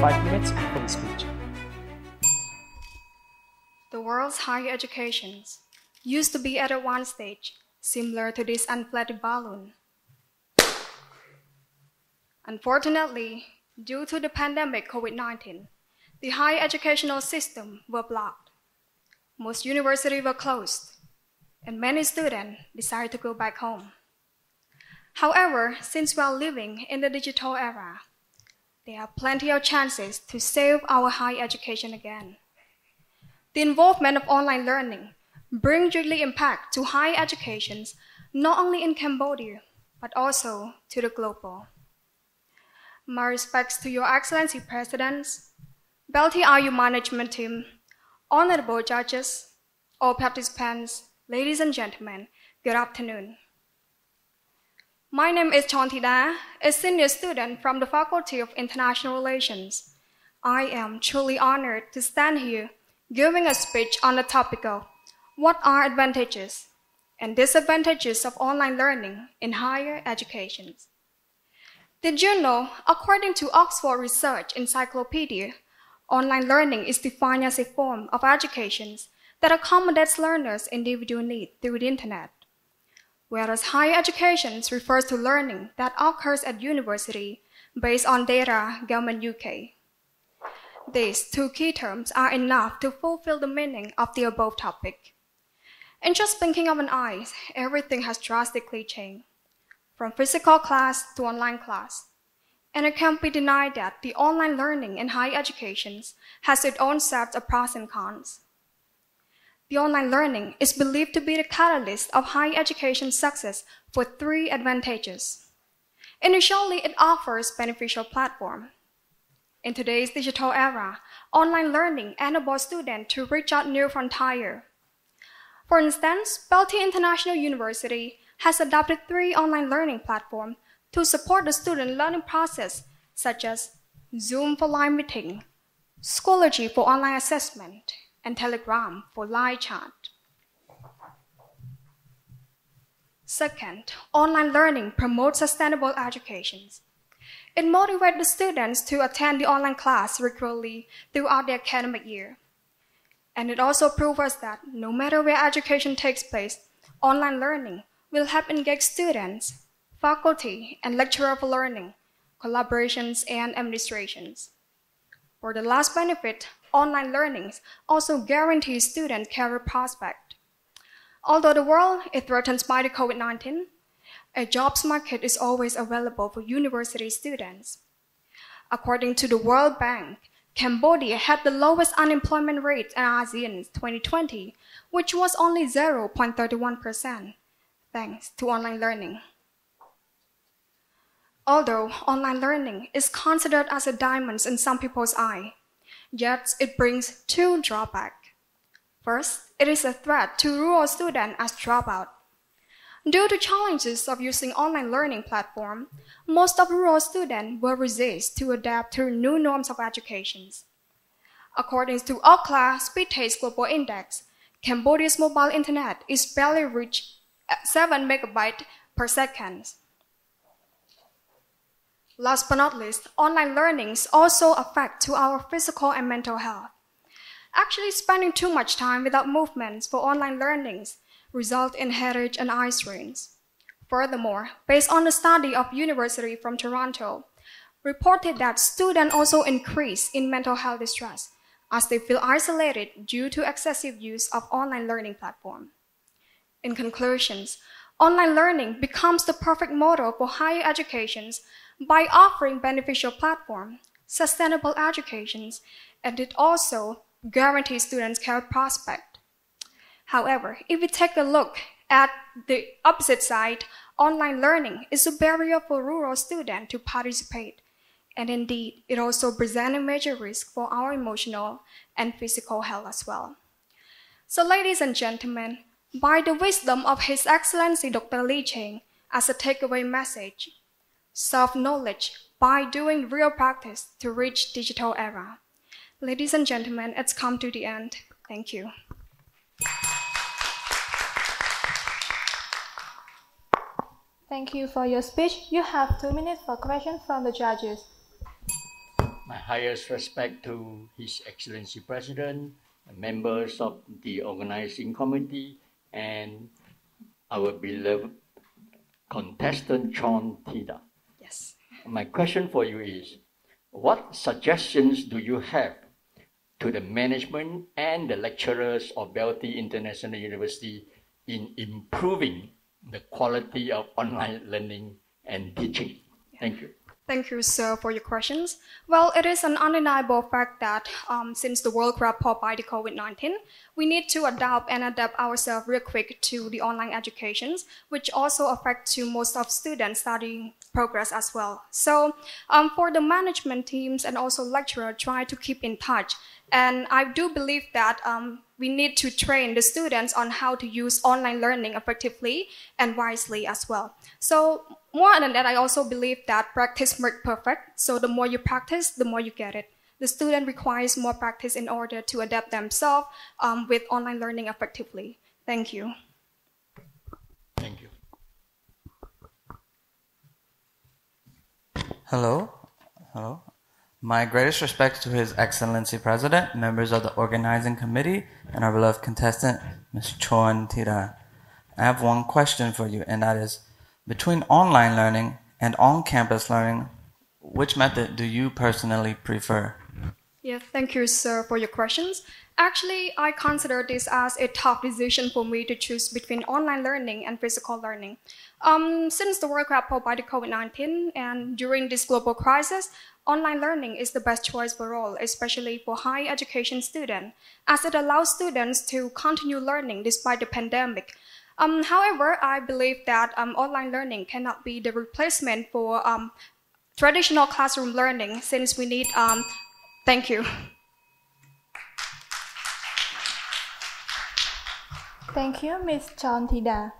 5 minutes for the speech. The world's higher educations used to be at a one stage, similar to this inflated balloon. Unfortunately, due to the pandemic COVID-19, the higher educational system were blocked. Most universities were closed, and many students decided to go back home. However, since we are living in the digital era, there are plenty of chances to save our higher education again. The involvement of online learning brings greatly impact to higher educations not only in Cambodia, but also to the global. My respects to Your Excellency Presidents, BELTEI IU management team, honorable judges, all participants, ladies and gentlemen, good afternoon. My name is Chhorn Thida, a senior student from the Faculty of International Relations. I am truly honored to stand here giving a speech on the topic of what are advantages and disadvantages of online learning in higher education. Did you know, according to Oxford Research Encyclopedia, online learning is defined as a form of education that accommodates learners' individual needs through the internet whereas higher education refers to learning that occurs at university based on data government UK. These two key terms are enough to fulfill the meaning of the above topic. In just blinking of an eye, everything has drastically changed, from physical class to online class. And it can't be denied that the online learning in higher education has its own set of pros and cons. The online learning is believed to be the catalyst of higher education success for three advantages. Initially, it offers beneficial platform. In today's digital era, online learning enables students to reach out new frontier. For instance, BELTEI International University has adopted three online learning platforms to support the student learning process, such as Zoom for live meeting, Schoology for online assessment, and Telegram for live chat. Second, online learning promotes sustainable education. It motivates the students to attend the online class regularly throughout the academic year. And it also proves that no matter where education takes place, online learning will help engage students, faculty, and lecturer for learning, collaborations, and administrations. For the last benefit, online learnings also guarantees students career prospect. Although the world is threatened by the COVID-19, a jobs market is always available for university students. According to the World Bank, Cambodia had the lowest unemployment rate in ASEAN 2020, which was only 0.31%, thanks to online learning. Although online learning is considered as a diamond in some people's eye, Yet it brings two drawbacks. First, it is a threat to rural students as dropout. Due to challenges of using online learning platform, most of rural students will resist to adapt to new norms of education. According to Ookla Speedtest Global Index, Cambodia's mobile internet is barely reached 7 megabytes per second. Last but not least, online learnings also affect to our physical and mental health. Actually, spending too much time without movements for online learnings result in headache and eye strains. Furthermore, based on a study of University from Toronto, reported that students also increase in mental health distress as they feel isolated due to excessive use of online learning platform. In conclusions, online learning becomes the perfect model for higher educations by offering beneficial platform, sustainable educations, and it also guarantees students career prospect. However, if we take a look at the opposite side, online learning is a barrier for rural students to participate. And indeed, it also presents a major risk for our emotional and physical health as well. So, ladies and gentlemen, by the wisdom of His Excellency Dr. Ly Chheng, as a takeaway message, self-knowledge by doing real practice to reach digital era. Ladies and gentlemen, it's come to the end. Thank you. Thank you for your speech. You have two minutes for questions from the judges. my highest respect to His Excellency President, members of the organizing committee, and our beloved contestant Chhorn Thida. My question for you is, what suggestions do you have to the management and the lecturers of BELTEI International University in improving the quality of online learning and teaching? Thank you. Thank you, sir, for your questions. Well, it is an undeniable fact that um, since the world grappled by the COVID-19, we need to adapt and adapt ourselves real quick to the online educations, which also affect to most of students studying progress as well. So um, for the management teams and also lecturer, try to keep in touch. And I do believe that um, we need to train the students on how to use online learning effectively and wisely as well. So more than that, I also believe that practice makes perfect. So the more you practice, the more you get it. The student requires more practice in order to adapt themselves um, with online learning effectively. Thank you. Thank you. Hello. Hello. My greatest respect to His Excellency President, members of the organizing committee, and our beloved contestant, Ms. Chon Tira. I have one question for you, and that is between online learning and on campus learning, which method do you personally prefer? Yeah, thank you, sir, for your questions. Actually, I consider this as a tough decision for me to choose between online learning and physical learning. Um, since the world grappled by the COVID-19 and during this global crisis, online learning is the best choice for all, especially for higher education students, as it allows students to continue learning despite the pandemic. Um, however, I believe that um, online learning cannot be the replacement for um, traditional classroom learning since we need, um, thank you. Thank you, Ms. Chhorn Thida.